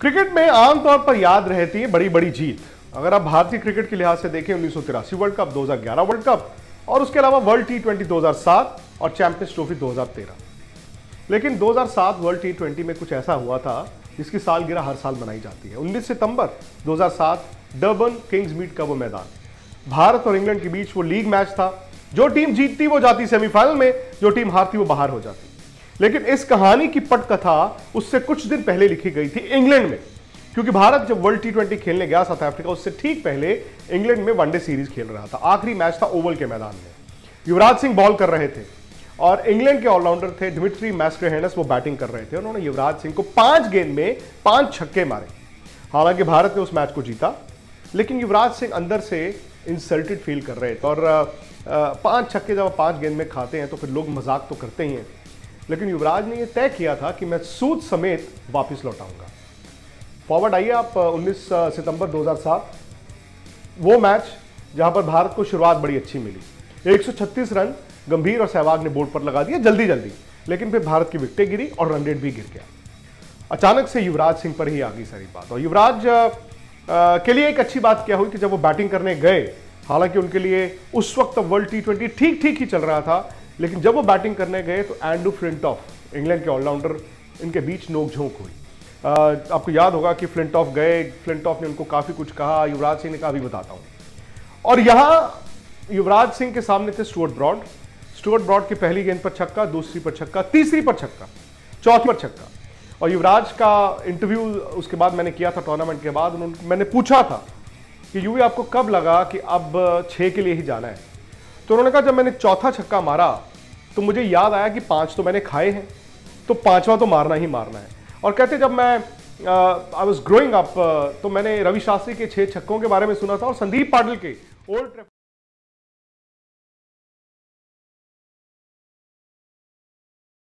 Cricket में आमतौर पर याद रहती है बड़ी बड़ी जीत। अगर आप भारतीय क्रिकेट के लिहाज से देखें, उन्नीस सौ तिरासी वर्ल्ड कप 2011 वर्ल्ड कप और उसके अलावा वर्ल्ड टी ट्वेंटी और चैंपियंस ट्रॉफी 2013 लेकिन 2007 वर्ल्ड टी ट्वेंटी में कुछ ऐसा हुआ था जिसकी सालगिरह हर साल मनाई जाती है। 19 सितंबर 2007 डर्बन किंग्स मीट का वो मैदान। भारत और इंग्लैंड के बीच वो लीग मैच था। जो टीम जीतती वो जाती सेमीफाइनल में, जो टीम हारती वो बाहर हो जाती। लेकिन इस कहानी की पटकथा उससे कुछ दिन पहले लिखी गई थी इंग्लैंड में। क्योंकि भारत जब वर्ल्ड टी ट्वेंटी खेलने गया साउथ अफ्रीका, उससे ठीक पहले इंग्लैंड में वनडे सीरीज़ खेल रहा था। आखिरी मैच था ओवल के मैदान में। युवराज सिंह बॉल कर रहे थे और इंग्लैंड के ऑलराउंडर थे डिमिट्री मैस्ट्रेहेनस वो बैटिंग कर रहे थे। उन्होंने युवराज सिंह को पाँच गेंद में पाँच छक्के मारे। हालाँकि भारत ने उस मैच को जीता, लेकिन युवराज सिंह अंदर से इंसल्टेड फील कर रहे थे और पाँच छक्के जब पाँच गेंद में खाते हैं तो फिर लोग मज़ाक तो करते ही हैं। लेकिन युवराज ने यह तय किया था कि मैं सूद समेत वापस लौटाऊँगा। फॉरवर्ड आइए आप 19 सितंबर 2007 वो मैच जहाँ पर भारत को शुरुआत बड़ी अच्छी मिली। 136 रन गंभीर और सहवाग ने बोर्ड पर लगा दिया जल्दी जल्दी, लेकिन फिर भारत की विकटें गिरी और रन रेट भी गिर गया। अचानक से युवराज सिंह पर ही आ गई सारी बात। और युवराज के लिए एक अच्छी बात क्या हुई कि जब वो बैटिंग करने गए, हालाँकि उनके लिए उस वक्त वर्ल्ड टी ट्वेंटी ठीक ठीक ही चल रहा था लेकिन जब वो बैटिंग करने गए तो एंडू फ्लिंटॉफ, इंग्लैंड के ऑलराउंडर, इनके बीच नोकझोंक हुई। आपको याद होगा कि फ्लिंटॉफ गए, फ्लिंटॉफ ने उनको काफ़ी कुछ कहा, युवराज सिंह ने कहा भी बताता हूँ। और यहाँ युवराज सिंह के सामने थे स्टुअर्ट ब्रॉड। स्टुअर्ट ब्रॉड की पहली गेंद पर छक्का, दूसरी पर छक्का, तीसरी पर छक्का, चौथी पर छक्का। और युवराज का इंटरव्यू उसके बाद मैंने किया था, टूर्नामेंट के बाद उन्होंने, मैंने पूछा था कि यूवी आपको कब लगा कि अब छह के लिए ही जाना है? तो उन्होंने कहा, जब मैंने चौथा छक्का मारा तो मुझे याद आया कि पाँच तो मैंने खाए हैं तो पांचवा तो मारना ही मारना है। और कहते जब मैं आई वॉज़ ग्रोइंग अप तो मैंने रवि शास्त्री के छह छक्कों के बारे में सुना था और संदीप पाटिल के ओल्ड